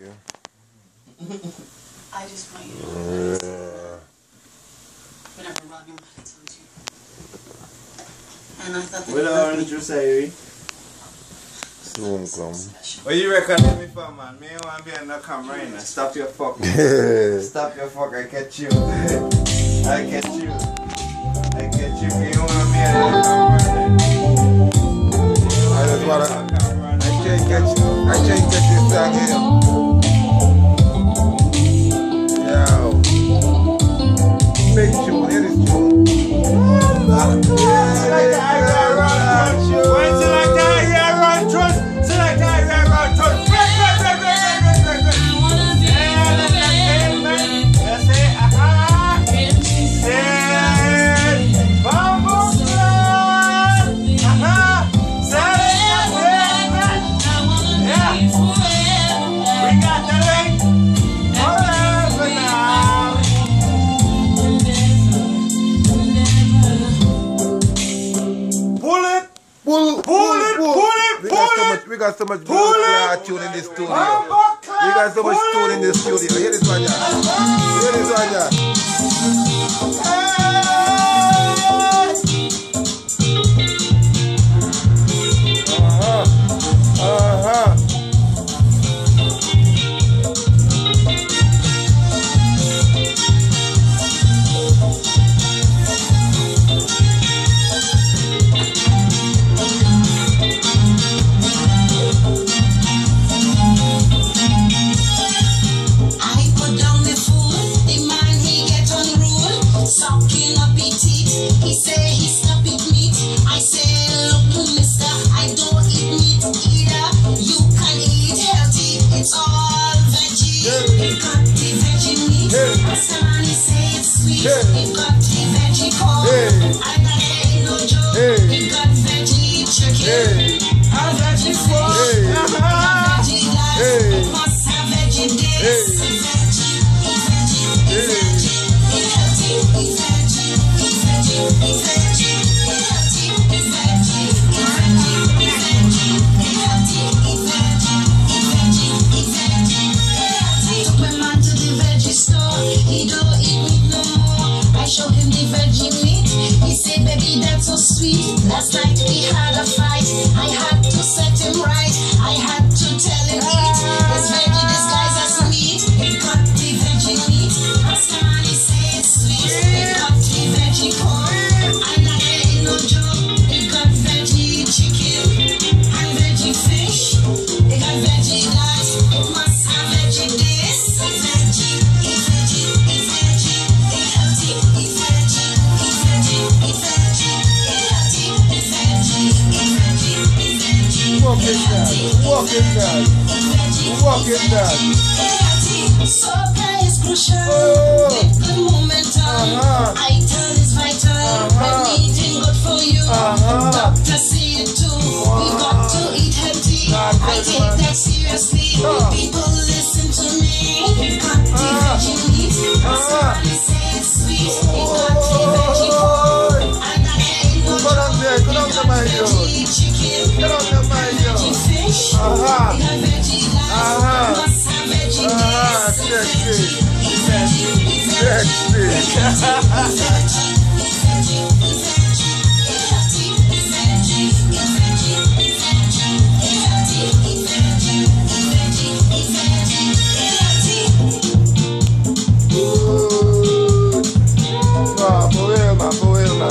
Yeah. I just want you to know Yeah. whatever Robin told you. And I thought that What you are you me. say? Soon come. Special. What you recording me for, man? Me want to be on the camera right now. Stop your fuck. Stop your fuck. I catch you. I catch you. I catch you. You want me on the camera I just wanna. right now? I can't catch. You. I can't catch this song here. Got so much, we got so much beautiful tune in this studio. We got so much tune in this studio. Hear this one, yeah. Hear this one, yeah. He don't sweet. Last night we had Walk in that. Walk in that. Walk in that. Supply is crucial. Oh. Good momentum. Uh-huh. Iron is vital. Uh-huh. When eating good for you. Uh-huh. Doctor say it too. We got to eat healthy. Nah, I take man. that seriously. Uh. People listen to me. It got the Uh. veggie. Uh. Veggie fish. Uh-huh. It got veggie life. Uh-huh. Must have veggie Uh-huh, this. sexy. Veggie, veggie, Sexy. Good. No, for real, man,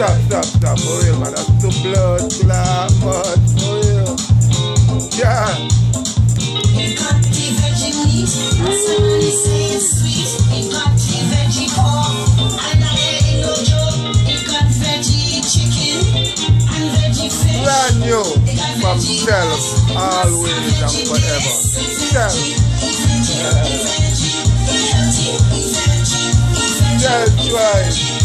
Stop, stop, stop, for real, man. That's too blood, clot, mud, for real. Yeah. Brand new from self, always and forever. Self, self drive.